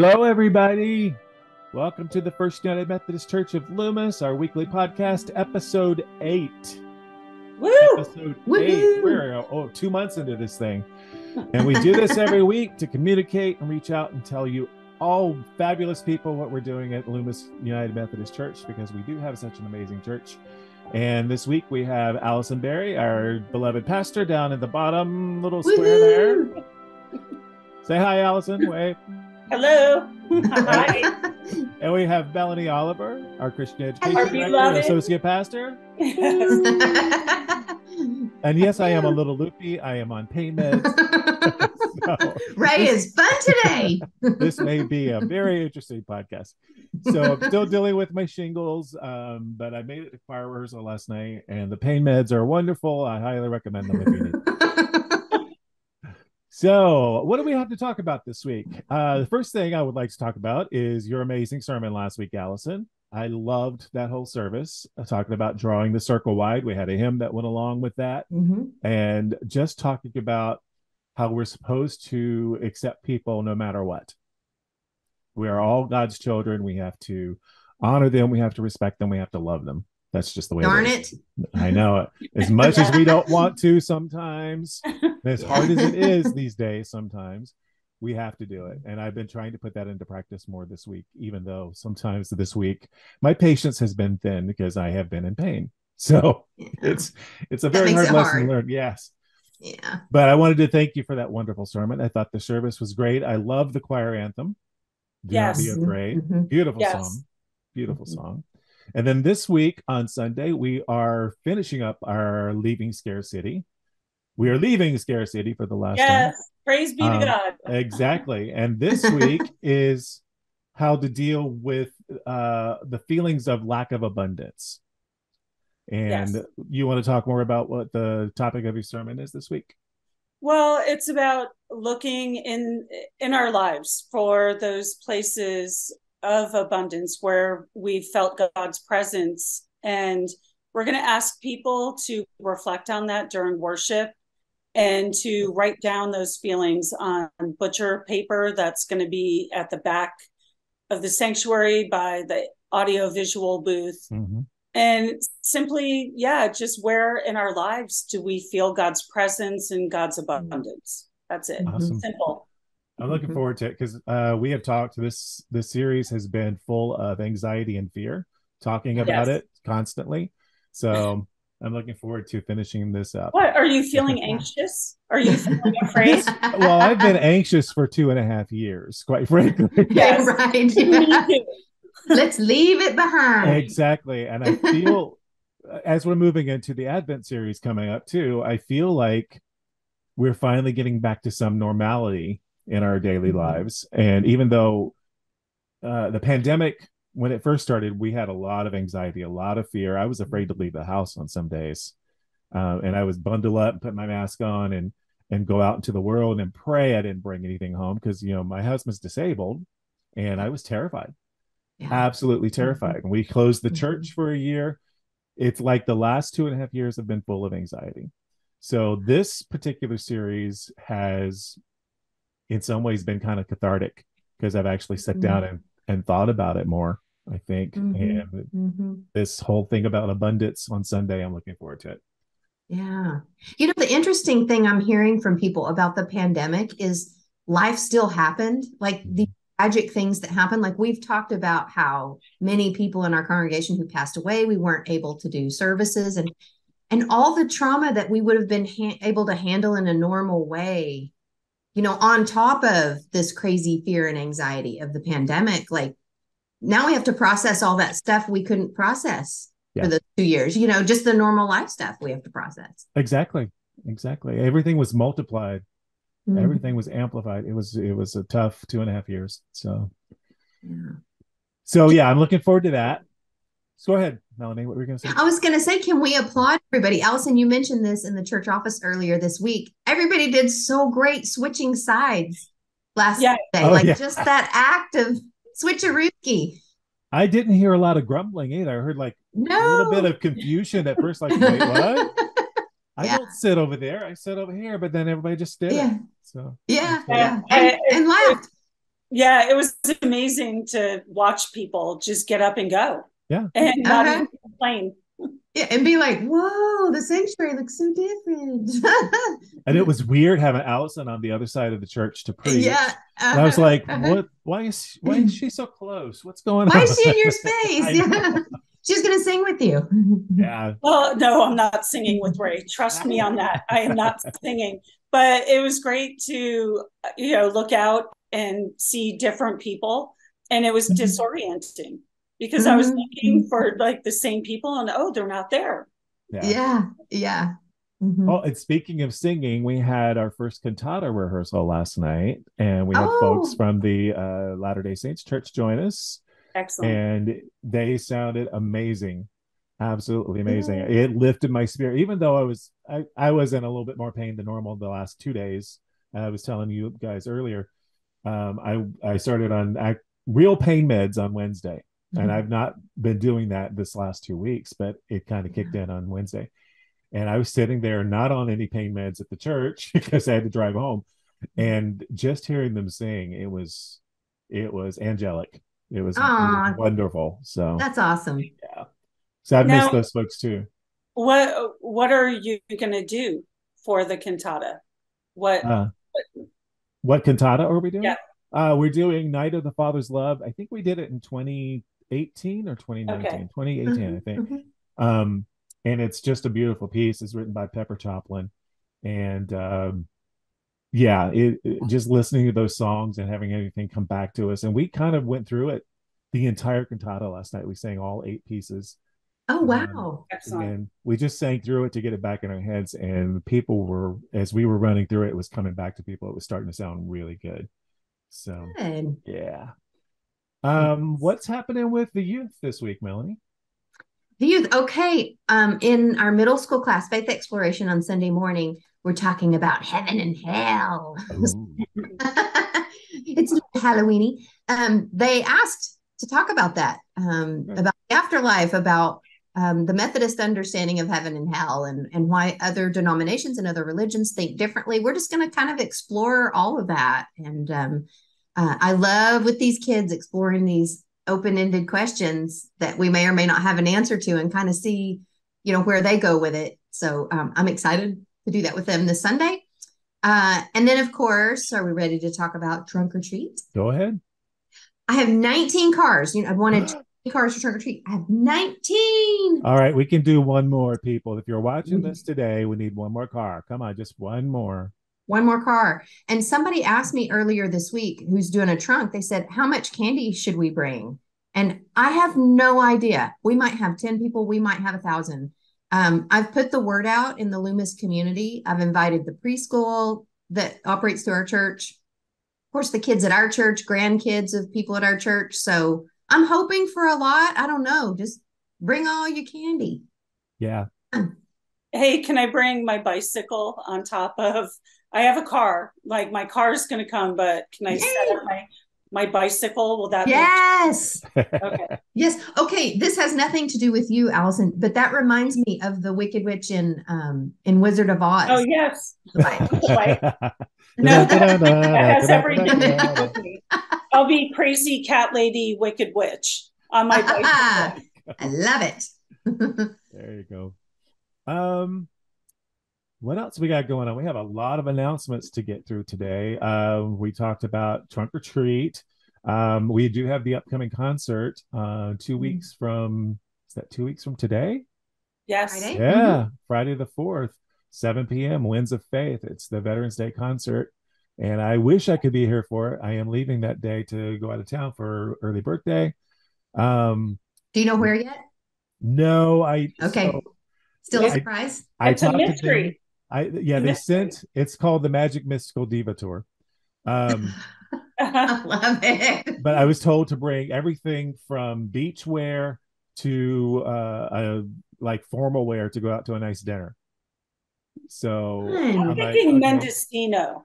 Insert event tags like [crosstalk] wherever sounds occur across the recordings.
Hello, everybody. Welcome to the First United Methodist Church of Loomis, our weekly podcast, episode eight. Woo! Episode Woohoo! eight. We're oh, two months into this thing. [laughs] And we do this every week to communicate and reach out and tell you all fabulous people what we're doing at Loomis United Methodist Church because we do have such an amazing church. And this week we have Allison Berry, our beloved pastor, down at the bottom little square there. Say hi, Allison. [laughs] Wave. Hello. Hi. [laughs] And we have Melanie Oliver, our Christian education Our director beloved. associate pastor. [laughs] And yes, I am a little loopy. I am on pain meds. [laughs] So Ray is fun today. this may be a very interesting podcast. So I'm still dealing with my shingles, um, but I made it to choir rehearsal last night, and the pain meds are wonderful. I highly recommend them if you need. So, what do we have to talk about this week? Uh, the first thing I would like to talk about is your amazing sermon last week, Allison. I loved that whole service, uh, talking about drawing the circle wide. We had a hymn that went along with that, Mhm. and just talking about how we're supposed to accept people no matter what. We are all God's children. We have to honor them. We have to respect them. We have to love them. That's just the way. Darn is. it. I know it. As [laughs] much as we don't want to sometimes, [laughs] as hard as it is these days, sometimes we have to do it. And I've been trying to put that into practice more this week, even though sometimes this week my patience has been thin because I have been in pain. [laughs] So Yeah. it's it's a That very hard lesson hard. to learn. Yes. yeah. But I wanted to thank you for that wonderful sermon. I thought the service was great. I love the choir anthem. Do not be Yes. afraid. Mhm. Beautiful Yes. song. Beautiful Mhm. song. And then this week on Sunday, we are finishing up our Leaving Scare City. We are leaving Scare City for the last yes. Praise be Um, to God. [laughs] Exactly. And this week [laughs] is how to deal with uh, the feelings of lack of abundance. And Yes. you want to talk more about what the topic of your sermon is this week? Well, it's about looking in in our lives for those places of abundance where we felt God's presence. And we're going to ask people to reflect on that during worship and to write down those feelings on butcher paper that's going to be at the back of the sanctuary by the audio visual booth. Mhm. and simply yeah just where in our lives do we feel god's presence and god's abundance? That's it. Awesome. simple I'm looking Mhm. forward to it because uh, we have talked. This this series has been full of anxiety and fear, talking about Yes. it constantly. So I'm looking forward to finishing this up. what are you feeling [laughs] anxious are you feeling afraid [laughs] Well, I've been anxious for two and a half years, quite frankly. [laughs] Yes. right. Me. Let's leave it behind. exactly, and I feel as we're moving into the Advent series coming up too, I feel like we're finally getting back to some normality in our daily Mhm. lives. And even though uh, the pandemic, when it first started, we had a lot of anxiety, a lot of fear. I was afraid to leave the house on some days, uh, and I was bundle up, and put my mask on, and and go out into the world and pray I didn't bring anything home because you know my husband's disabled, and I was terrified Yeah. absolutely terrified. And we closed the church for a year. It's like the last two and a half years have been full of anxiety. So this particular series has, in some ways, been kind of cathartic because I've actually sat Mhm. down and, and thought about it more. I think, Mhm. and Mhm. this whole thing about abundance on Sunday, I'm looking forward to it. Yeah. You know, the interesting thing I'm hearing from people about the pandemic is life still happened. Like the tragic things that happened. Like we've talked about how many people in our congregation who passed away, we weren't able to do services and and all the trauma that we would have been ha- able to handle in a normal way, you know, on top of this crazy fear and anxiety of the pandemic, like now we have to process all that stuff we couldn't process Yeah. for the two years, you know, just the normal life stuff we have to process. Exactly, exactly. Everything was multiplied. Mhm. Everything was amplified. It was it was a tough two and a half years. So Yeah. so yeah, I'm looking forward to that. So go ahead, Melanie. What were you going to say? I was going to say, can we applaud everybody? Allison, you mentioned this in the church office earlier this week. Everybody did so great switching sides last Yeah. day. Oh, like yeah. just that act of switcherooski. I didn't hear a lot of grumbling either. I heard like No. a little bit of confusion at first, like, wait, what? [laughs] I Yeah. don't sit over there. I sit over here, but then everybody just did Yeah. it. So yeah. Yeah. Yeah. And, and laughed. yeah, it was amazing to watch people just get up and go. Yeah. And not Uh-huh. even complain. Yeah, and be like, whoa, the sanctuary looks so different. [laughs] And it was weird having Allison on the other side of the church to preach. yeah. And I was like, Uh-huh. what why is why is she so close? What's going Why on? is she in your [laughs] space? Yeah. [laughs] She's gonna sing with you. yeah. Well, no, I'm not singing with Ray. Trust me on that. I am not singing. But it was great to, you know, look out and see different people. And it was Mhm. disorienting because I was looking for like the same people and oh, they're not there. Yeah. Yeah, yeah. Mhm. Oh, and speaking of singing, we had our first cantata rehearsal last night, and we had Oh. folks from the uh, Latter Day Saints Church join us, Excellent. and they sounded amazing, absolutely amazing. Yay. It lifted my spirit, even though I was I, I was in a little bit more pain than normal the last two days. I was telling you guys earlier. Um, I I started on ac real pain meds on Wednesday, and Mhm. I've not been doing that this last two weeks, but it kind of kicked in on Wednesday. And I was sitting there not on any pain meds at the church [laughs] because I had to drive home. And just hearing them sing, it was it was angelic. It was, it was wonderful. So That's awesome. yeah. So I've Now- missed those folks too. What what are you gonna do for the cantata? What Uh, what cantata are we doing? Yeah. Uh, we're doing Night of the Father's Love. I think we did it in 2018 or 2019. Okay. 2018, I think. Mhm. um and it's just a beautiful piece it's written by pepper choplin and um yeah it, it- just listening to those songs and having everything come back to us and we kind of went through it the entire cantata last night we sang all eight pieces Oh wow. excellent. and we just sang through it to get it back in our heads and people were as we were running through it it was coming back to people it was starting to sound really good so Good. yeah um what's happening with the youth this week melanie The youth, okay. Um, in our middle school class, faith exploration on Sunday morning, we're talking about heaven and hell. [laughs] It's Halloweeny. Um, they asked to talk about that, um, about the afterlife, about um, the Methodist understanding of heaven and hell, and and why other denominations and other religions think differently. We're just going to kind of explore all of that, and um, uh, I love with these kids exploring these open-ended questions that we may or may not have an answer to, and kind of see, you know, where they go with it. So um, I'm excited to do that with them this Sunday. Uh, and then, of course, are we ready to talk about trunk or treat? go ahead I have 19 cars. You know, I've wanted [gasps] 20 cars for trunk or treat. I have 19. All right, we can do one more, people. If you're watching Mhm. this today, we need one more car. Come on, just one more. One more car. And somebody asked me earlier this week who's doing a trunk, they said, How much candy should we bring? And I have no idea. We might have 10 people, we might have a thousand. Um, I've put the word out in the Loomis community. I've invited the preschool that operates through our church, of course, the kids at our church, grandkids of people at our church. So I'm hoping for a lot. I don't know. Just bring all your candy. Yeah. Hey, can I bring my bicycle on top of? I have a car. Like my car's going to come, but can I set up my my bicycle? Will that Yes. be okay? [laughs] Yes. Okay. This has nothing to do with you, Allison, but that reminds me of the Wicked Witch in um in Wizard of Oz. Oh yes, Right. [laughs] Right. [laughs] no, that, that has everything to do with me. I'll be crazy cat lady, wicked witch on my bicycle. I love it. There you go. Um, what else we got going on? We have a lot of announcements to get through today. Um, we talked about trunk or treat. Um, we do have the upcoming concert uh two Mhm. weeks from is that two weeks from today? Yes. Friday? Yeah, Friday the 4th, 7 p.m. Winds of Faith. It's the Veterans Day concert. And I wish I could be here for it. I am leaving that day to go out of town for early birthday. Um, Do you know where yet? no, I Okay. so Still a surprise? I It's a talked to mystery. I yeah, they sent it's called the Magic Mystical Diva Tour. Um, [laughs] I love it. but I was told to bring everything from beach wear to uh a like formal wear to go out to a nice dinner. So Fun. I'm I'm like, thinking okay. Mendocino.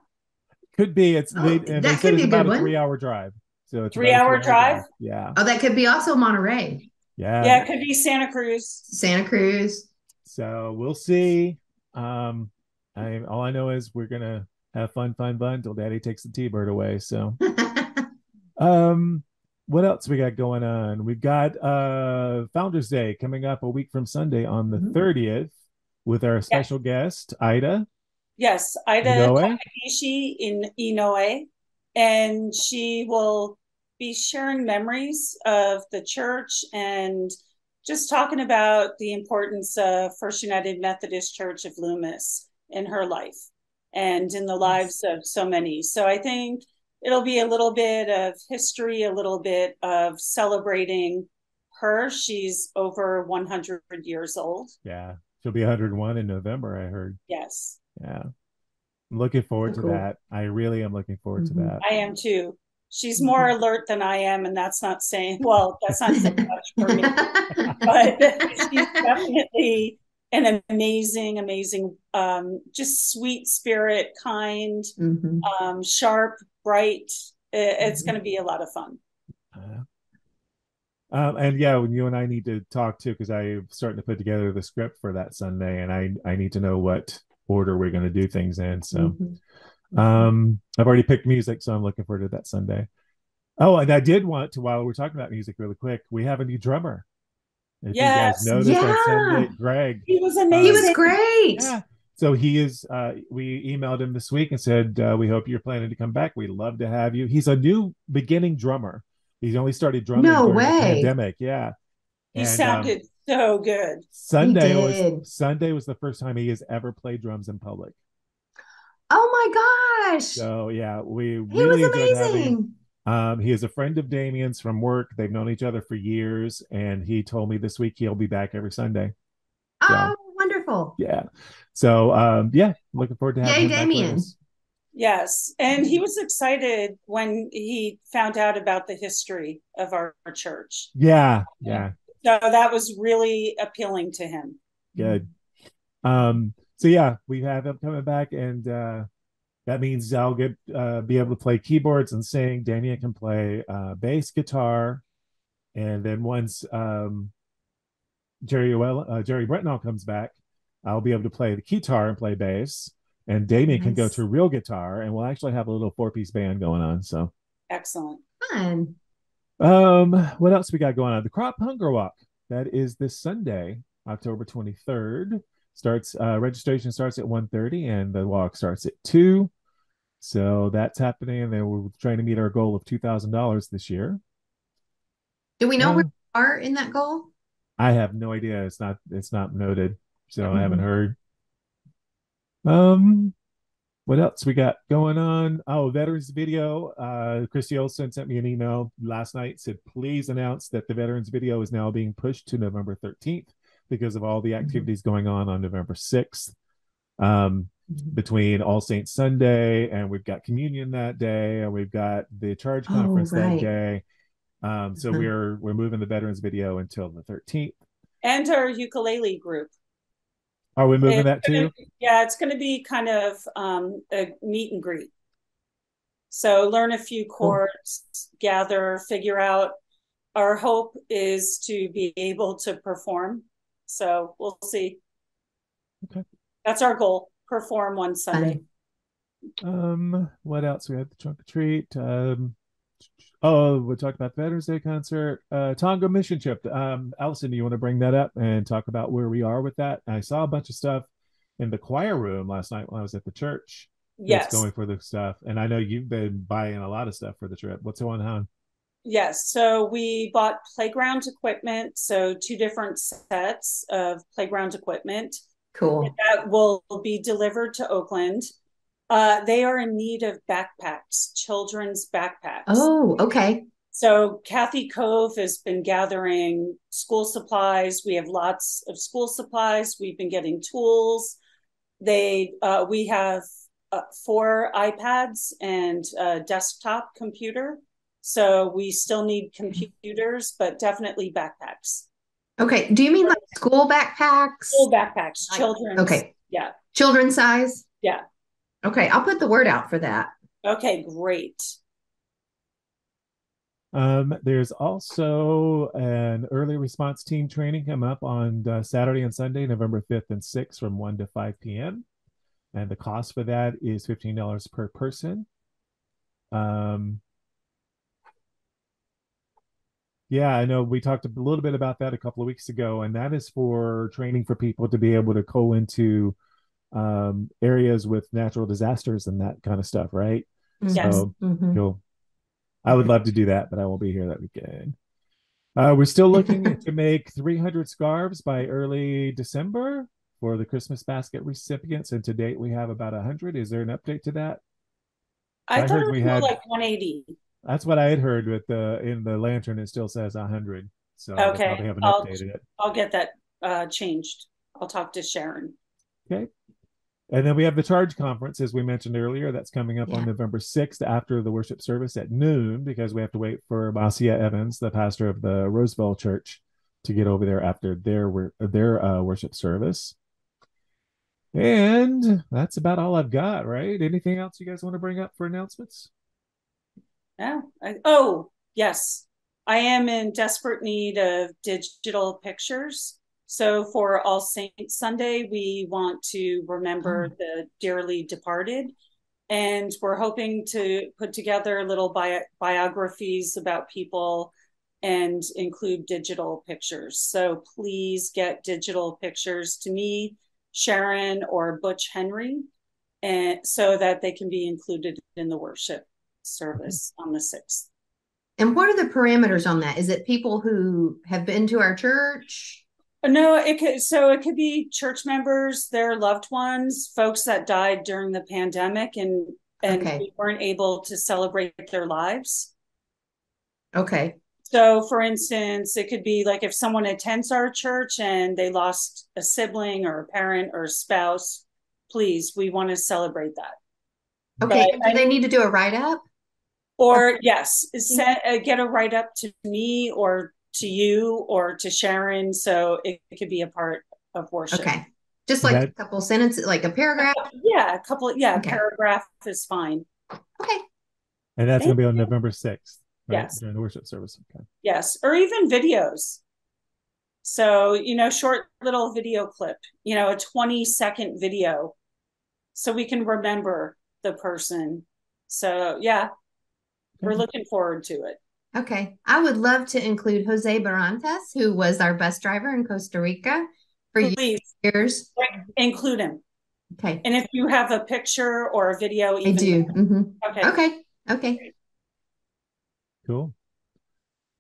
Could be. It's Oh, they, and that said could it's be a good about a one. three hour drive. So it's Three-hour three-hour drive? Yeah. Oh, that could be also Monterey, Yeah. Yeah, it could be Santa Cruz. Santa Cruz. So we'll see. Um I all I know is we're gonna have fun, fun, fun until daddy takes the T bird away. So [laughs] Um, what else we got going on? We've got uh Founders Day coming up a week from Sunday on the Mhm. 30th with our special guest, Ida. Yes, Ida Inoue. Takagishi in Inoue, and she will be sharing memories of the church and just talking about the importance of First United Methodist Church of Loomis in her life and in the lives of so many. So I think it'll be a little bit of history, a little bit of celebrating her. She's over 100 years old. Yeah. She'll be 101 in November, I heard. Yes, Yeah. I'm looking forward So to cool. that. I really am looking forward Mhm. to that. I am too. She's more alert than I am, and that's not saying, well, that's not saying [laughs] much for me. but she's definitely an amazing, amazing, um, just sweet spirit, kind, Mhm. um, sharp, bright. I- It's Mhm. going to be a lot of fun. Uh, um, and yeah, when you and I need to talk too, because I'm starting to put together the script for that Sunday, and I I need to know what order we're going to do things in. So, Mhm. Um, I've already picked music, so I'm looking forward to that Sunday. Oh, and I did want to while we're talking about music, really quick, we have a new drummer. If Yes. you guys noticed on Yeah. Sunday, Greg. He was amazing. He was great. Yeah. So he is. Uh, we emailed him this week and said, uh, "We hope you're planning to come back. We'd love to have you." He's a new beginning drummer. He's only started drumming No during the way. pandemic. Yeah. He And, um, sounded so good. Sunday He was. Sunday was the first time he has ever played drums in public. Oh my gosh. So yeah, we he really was enjoyed having amazing. Um, he is a friend of Damien's from work. They've known each other for years, and he told me this week he'll be back every Sunday. Oh, wonderful. Yeah. So um, yeah, looking forward to having Yay, him Damien. us. Yes. And he was excited when he found out about the history of our church. Yeah, yeah, So that was really appealing to him. good. Um, so yeah, we have him coming back, and uh, that means I'll get uh, be able to play keyboards and sing. Damien can play uh, bass guitar, and then once um, Jerry well, uh, Jerry Bretnall comes back, I'll be able to play the guitar and play bass, and Damien can go to real guitar, and we'll actually have a little four piece band going on. So, Excellent. Fun. um, what else we got going on? The Crop Hunger Walk that is this Sunday, October twenty third. Starts uh, registration starts at 1.30 and the walk starts at two. So that's happening, and then we're trying to meet our goal of two thousand dollars this year. Do we know Uh, where we are in that goal? I have no idea. It's not it's not noted, so I haven't Mhm. heard. Um, what else we got going on? Oh, veterans video. Uh, Christy Olson sent me an email last night. Said please announce that the veterans video is now being pushed to November thirteenth because of all the activities going on on November sixth. Um, between All Saints Sunday and we've got communion that day and we've got the charge Oh, conference that day. Um, so Mhm. we're we're moving the veterans video until the 13th. And our ukulele group. Are we moving It's that too? gonna- yeah, it's going to be kind of um, a meet and greet. So learn a few chords, gather, figure out. Our hope is to be able to perform. So we'll see. Okay. That's our goal. Perform one Sunday. Um, what else? We had the trunk or treat. Um, oh, we talked about the Veterans Day concert. Uh, Tonga mission trip. Um, Allison, do you want to bring that up and talk about where we are with that? I saw a bunch of stuff in the choir room last night when I was at the church. that's Yes. going for the stuff, and I know you've been buying a lot of stuff for the trip. What's going on? Yes, so we bought playground equipment, so two different sets of playground equipment Cool. that will be delivered to Oakland. Uh, they are in need of backpacks, children's backpacks. Oh, okay. So Kathy Cove has been gathering school supplies. We have lots of school supplies. We've been getting tools. They, uh, we have uh, four iPads and a desktop computer. So we still need computers, but definitely backpacks. Okay. Do you mean like school backpacks? School backpacks, children. Okay. Yeah. Children size? Yeah. Okay. I'll put the word out for that. Okay, great. Um, there's also an early response team training come up on uh, Saturday and Sunday, November 5th and 6th from 1 to 5 p.m. And the cost for that is $15 per person. Um, Yeah, I know we talked a little bit about that a couple of weeks ago, and that is for training for people to be able to go into um, areas with natural disasters and that kind of stuff, right? Yes. So Mhm. cool. I would love to do that, but I won't be here that weekend. Uh, we're still looking [laughs] to make 300 scarves by early December for the Christmas basket recipients, and to date we have about 100. Is there an update to that? I, I thought it we was more had- like 180. That's what I had heard with the in the lantern. It still says 100, so Okay, haven't I'll- updated it. I'll get that uh, changed. I'll talk to Sharon. Okay. And then we have the charge conference, as we mentioned earlier, that's coming up on November 6th after the worship service at noon, because we have to wait for Marcia Evans, the pastor of the Roosevelt Church, to get over there after their their uh, worship service. And that's about all I've got, right? Anything else you guys want to bring up for announcements? Yeah. I, oh, yes. I am in desperate need of digital pictures. So for All Saints Sunday, we want to remember mm. the dearly departed. And we're hoping to put together little bio- biographies about people and include digital pictures. So please get digital pictures to me, Sharon, or Butch Henry, and so that they can be included in the worship service on the 6th. And what are the parameters on that? Is it people who have been to our church? Uh, no, it could so it could be church members, their loved ones, folks that died during the pandemic and and Okay. we weren't able to celebrate their lives. Okay. So for instance, it could be like if someone attends our church and they lost a sibling or a parent or a spouse, please, we want to celebrate that. Okay. But Do they need to do a write up? Or yes, send, uh, get a write up to me or to you or to Sharon, so it, it could be a part of worship. Okay. Just like That- a couple sentences, like a paragraph. Yeah, a couple. Yeah, Okay. paragraph is fine. Okay. And that's going to be on November 6th, right? Yes. During the worship service. Okay. Yes, or even videos. So you know, short little video clip. You know, a twenty second video, so we can remember the person. So yeah, we're looking forward to it. Okay. I would love to include Jose Barrantes, who was our bus driver in Costa Rica for Please years. include him, Okay. and if you have a picture or a video, I even do. hmm Okay. Okay. Okay. Cool.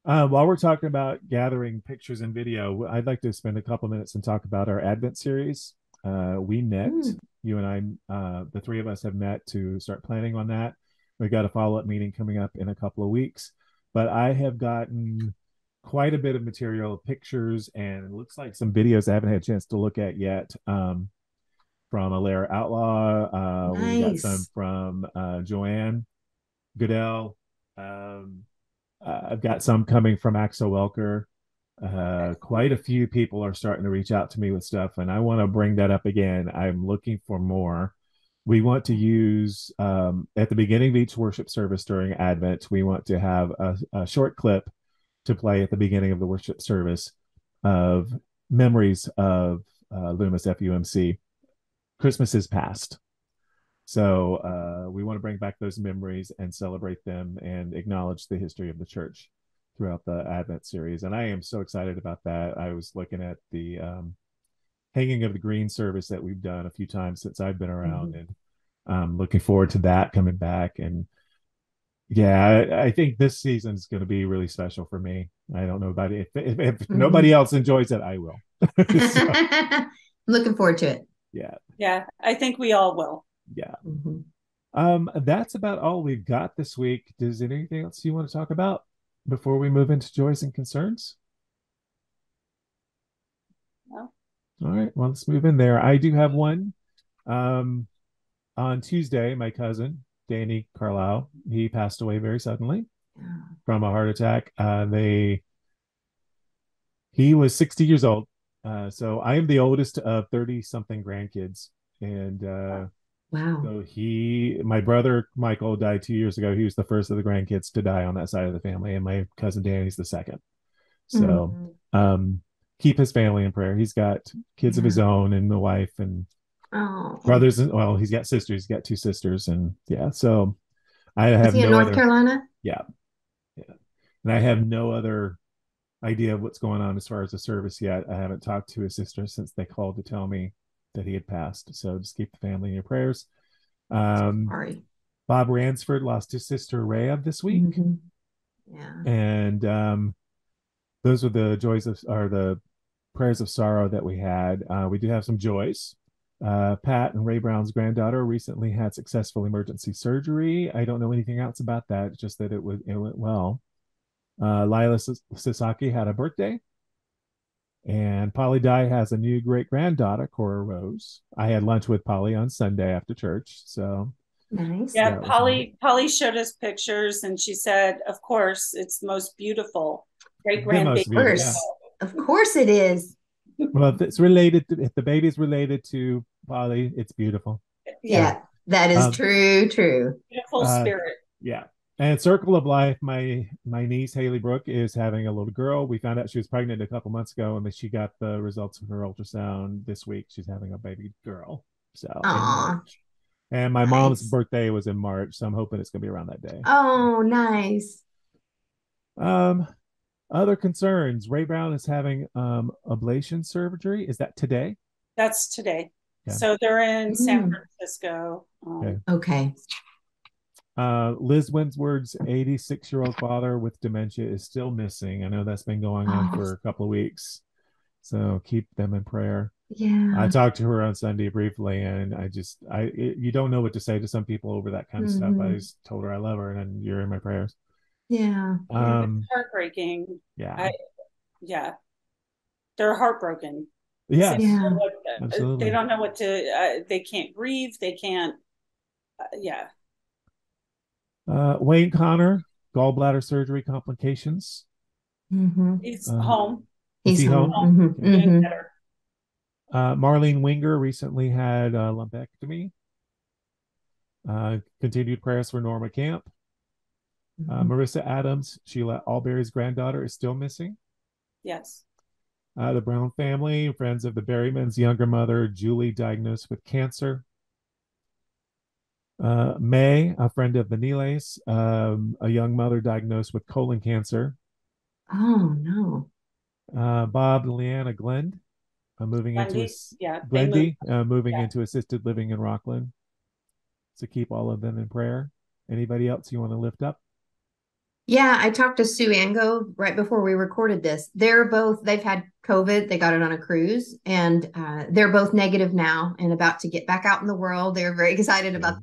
Uh, while we're talking about gathering pictures and video, I'd like to spend a couple minutes and talk about our Advent series. Uh, we met, Mm. you and I, uh, the three of us have met to start planning on that. We got a follow up meeting coming up in a couple of weeks, but I have gotten quite a bit of material, pictures, and it looks like some videos I haven't had a chance to look at yet. Um, from Alaire Outlaw, uh, we got some from uh, Joanne Goodell. Um, uh, I've got some coming from Axel Welker. Uh, quite a few people are starting to reach out to me with stuff, and I want to bring that up again. I'm looking for more. We want to use um, at the beginning of each worship service during Advent, we want to have a, a short clip to play at the beginning of the worship service of memories of uh, Loomis FUMC. Christmas is past. So uh, we want to bring back those memories and celebrate them and acknowledge the history of the church throughout the Advent series. And I am so excited about that. I was looking at the um, hanging of the green service that we've done a few times since I've been around, and um, looking forward to that coming back. And yeah, I, I think this season is going to be really special for me. I don't know about it. If, if, if Mhm. nobody else enjoys it, I will. [laughs] So, [laughs] looking forward to it. yeah, Yeah, I think we all will. yeah. Mhm. Um, that's about all we've got this week. Does anything else you want to talk about before we move into joys and concerns? No. All right, well, let's move in there. I do have one. Um, on Tuesday, my cousin Danny Carlisle, he passed away very suddenly [sighs] from a heart attack. Uh, they he was 60 years old. Uh, so I am the oldest of 30 something grandkids. And uh Wow. so he, my brother Michael died two years ago. He was the first of the grandkids to die on that side of the family, and my cousin Danny's the second. So, Mhm. um, keep his family in prayer. He's got kids of his own and the wife and Oh. brothers. And well, he's got sisters. He's got two sisters, and yeah. So, I Is have he in North other, Carolina? Yeah, yeah. And I have no other idea of what's going on as far as the service yet. I haven't talked to his sister since they called to tell me that he had passed. So just keep the family in your prayers. Um, Sorry. Bob Ransford lost his sister Rhea this week, Mhm. Yeah. and um, those were the joys of or the prayers of sorrow that we had. Uh, we do have some joys. Uh, Pat and Ray Brown's granddaughter recently had successful emergency surgery. I don't know anything else about that, just that it was it went well. Uh, Lila Sis- Sasaki had a birthday, and Polly Dye has a new great granddaughter, Cora Rose. I had lunch with Polly on Sunday after church, so Nice. Yeah, Polly Polly showed us pictures and she said, of course, it's the most beautiful great The grandbaby. beautiful, course. Of course it is. well, if it's related to if the baby's related to Polly, it's beautiful. Yeah. That is Um, true. True. Beautiful Uh, spirit. Yeah. And Circle of Life, my my niece Haley Brooke is having a little girl. We found out she was pregnant a couple months ago, and that she got the results of her ultrasound this week. She's having a baby girl. So in Aw. March. and my mom's birthday was in March, so I'm hoping it's gonna be around that day. Oh, nice. Um, other concerns. Ray Brown is having um ablation surgery. Is that today? That's today. Yeah. So they're in San Mm. Francisco. Um, Okay. Okay. Uh, Liz Winsward's 86 year old father with dementia is still missing. I know that's been going on Oh. for a couple of weeks. So keep them in prayer. Yeah. I talked to her on Sunday briefly, and I just, I, it, you don't know what to say to some people over that kind of stuff. I Mhm. just told her I love her, and you're in my prayers. Yeah. Um, heartbreaking. yeah, I- Yeah. They're heartbroken. yeah, They don't know Yeah. what- Absolutely. They don't know what to, uh, they can't grieve. They can't, uh, yeah. Uh, Wayne Connor, gallbladder surgery complications. hmm He's Uh, home. He's he home. home? Mhm, Okay. Doing mhm. better. Uh, Marlene Winger recently had a lumpectomy. Uh, continued prayers for Norma Camp. Uh, Mhm. Marissa Adams, Sheila Alberry's granddaughter, is still missing. Yes. Uh, the Brown family, friends of the Berryman's younger mother, Julie, diagnosed with cancer. Uh, May, a friend of the Neelays, um, a young mother diagnosed with colon cancer. Oh no. Uh, Bob and Leanna Glend, uh, moving into Glendy, ass- yeah. Glendy, uh, moving Yeah. into assisted living in Rocklin. So keep all of them in prayer. Anybody else you want to lift up? Yeah, I talked to Sue Ango right before we recorded this. They're both, they've had COVID. They got it on a cruise and uh, they're both negative now and about to get back out in the world. They're very [laughs] excited about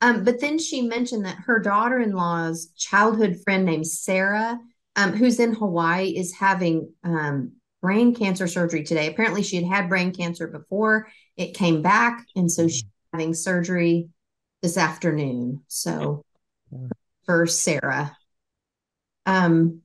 um, but then she mentioned that her daughter-in-law's childhood friend named Sarah, um, who's in Hawaii, is having um, brain cancer surgery today. Apparently, she had had brain cancer before. It came back, and so she's having surgery this afternoon. So for Sarah. Um,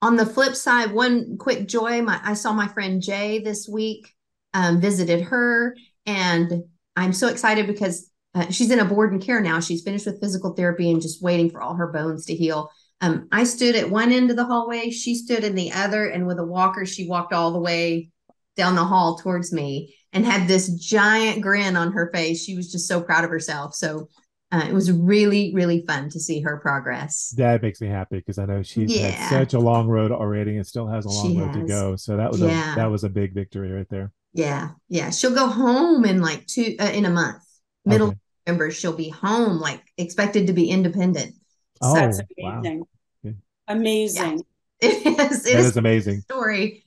on the flip side, one quick joy, my I saw my friend Jay this week, um, visited her, and I'm so excited because uh, she's in a board and care now. She's finished with physical therapy and just waiting for all her bones to heal. Um, I stood at one end of the hallway, she stood in the other, and with a walker, she walked all the way down the hall towards me and had this giant grin on her face. She was just so proud of herself. So uh, it was really, really fun to see her progress. That makes me happy because I know she's Yeah. had such a long road already and still has a long She road to go. So that was Yeah. a that was a big victory right there. Yeah, yeah. She'll go home in like two uh, in a month. Middle Okay. November, she'll be home, like expected to be independent. Oh, That's wow. amazing. Good. Amazing. [laughs] It is. It That is is amazing. story.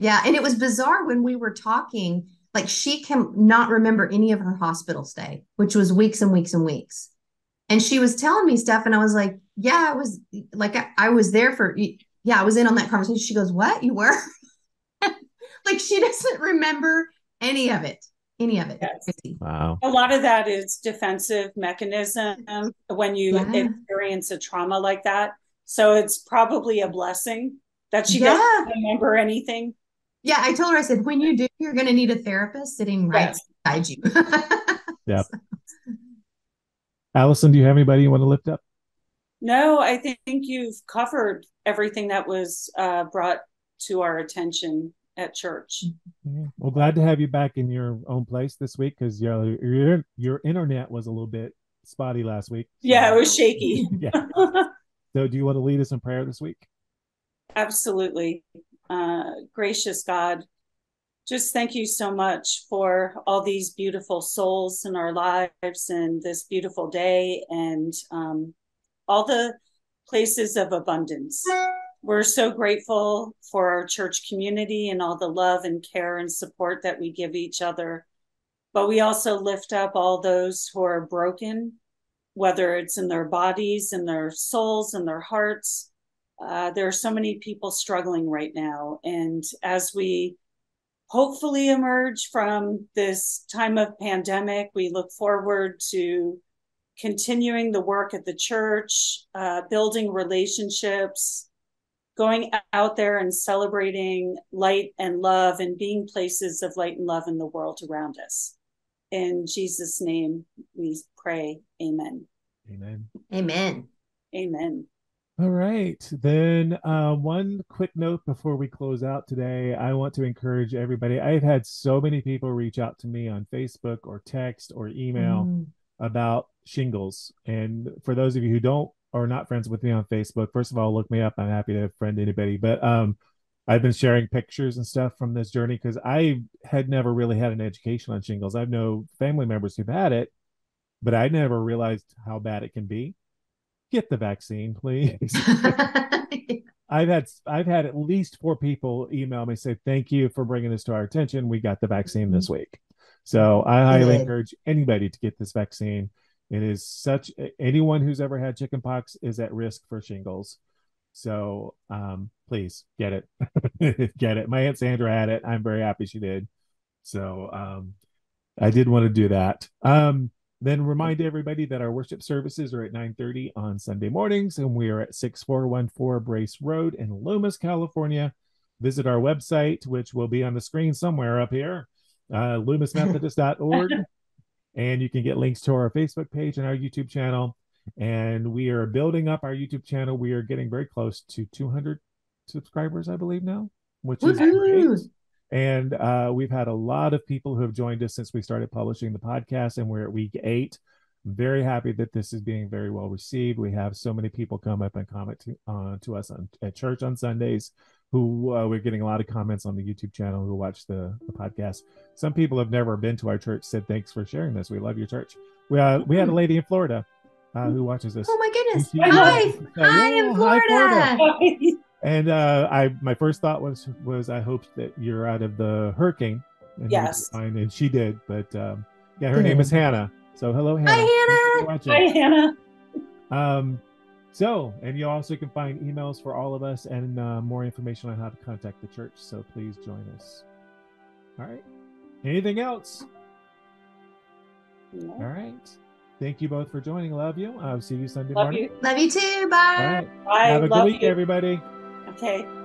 Yeah, and it was bizarre when we were talking. Like she can not remember any of her hospital stay, which was weeks and weeks and weeks. And she was telling me stuff, and I was like, "Yeah, I was like, I, I was there for. Yeah, I was in on that conversation." She goes, "What? You were?" [laughs] like she doesn't remember any of it. Any of it. Yes. Wow. A lot of that is defensive mechanism when you Yeah. experience a trauma like that. So it's probably a blessing that she Yeah. doesn't remember anything. Yeah, I told her, I said, when you do, you're going to need a therapist sitting right Yes. beside you. [laughs] Yep. Allison, do you have anybody you want to lift up? No, I think you've covered everything that was uh, brought to our attention at church. Yeah. Well, glad to have you back in your own place this week because your your your internet was a little bit spotty last week. So- Yeah, it was shaky. [laughs] yeah. [laughs] So, do you want to lead us in prayer this week? Absolutely. Uh, gracious God, just thank you so much for all these beautiful souls in our lives and this beautiful day and um, all the places of abundance. We're so grateful for our church community and all the love and care and support that we give each other. But we also lift up all those who are broken, whether it's in their bodies, in their souls, in their hearts. Uh, there are so many people struggling right now. And as we hopefully emerge from this time of pandemic, we look forward to continuing the work at the church, uh, building relationships, going out there and celebrating light and love and being places of light and love in the world around us. In Jesus' name, we pray. Amen. Amen. Amen. Amen. All right. Then, uh, one quick note before we close out today. I want to encourage everybody. I've had so many people reach out to me on Facebook or text or email mm. about shingles. And for those of you who don't or not friends with me on Facebook, first of all, look me up. I'm happy to friend anybody. But um, I've been sharing pictures and stuff from this journey because I had never really had an education on shingles. I've no family members who've had it, but I never realized how bad it can be. Get the vaccine, please. [laughs] I've had I've had at least four people email me say thank you for bringing this to our attention. We got the vaccine this mm-hmm. week, so I highly encourage anybody to get this vaccine. It is such anyone who's ever had chickenpox is at risk for shingles. So um, please get it, [laughs] get it. My aunt Sandra had it. I'm very happy she did. So um, I did want to do that. Um, then remind everybody that our worship services are at 9:30 on Sunday mornings, and we are at 6414 Brace Road in Loomis, California. Visit our website, which will be on the screen somewhere up here, uh, loomismethodist.org. [laughs] And you can get links to our Facebook page and our YouTube channel. And we are building up our YouTube channel. We are getting very close to 200 subscribers, I believe now, which is great. And uh, we've had a lot of people who have joined us since we started publishing the podcast, and we're at week eight. I'm very happy that this is being very well received. We have so many people come up and comment to, uh, to us on, at church on Sundays who uh, we're getting a lot of comments on the YouTube channel who watch the, the podcast. Some people have never been to our church said thanks for sharing this. We love your church. We uh, we had a lady in Florida uh, who watches this. Oh my goodness! She, hi, uh, hi in Florida. Hi, Florida. And uh, I my first thought was was I hope that you're out of the hurricane. And yes, fine, and she did. But um, yeah, her name is Hannah. So hello, Hannah. Hi, Hannah. Hi, Hannah. Um, so, and you also can find emails for all of us and uh, more information on how to contact the church. So please join us. All right. Anything else? All right. Thank you both for joining. Love you. I'll see you Sunday Love morning. You. Love you too. Bye. Right. Bye. Have a Love good week, you. everybody. Okay.